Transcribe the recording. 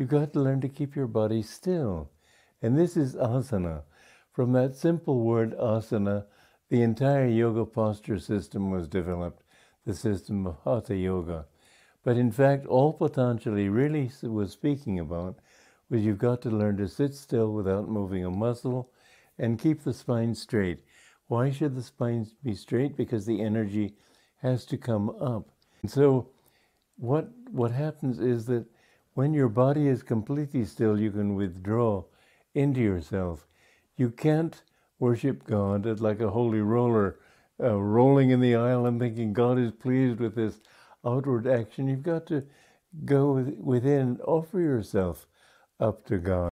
you've got to learn to keep your body still. And this is asana. From that simple word asana, the entire yoga posture system was developed, the system of hatha yoga. But in fact, all Patanjali really was speaking about was you've got to learn to sit still without moving a muscle and keep the spine straight. Why should the spine be straight? Because the energy has to come up. And so what what happens is that when your body is completely still, you can withdraw into yourself. You can't worship God like a holy roller, uh, rolling in the aisle and thinking God is pleased with this outward action. You've got to go within, offer yourself up to God.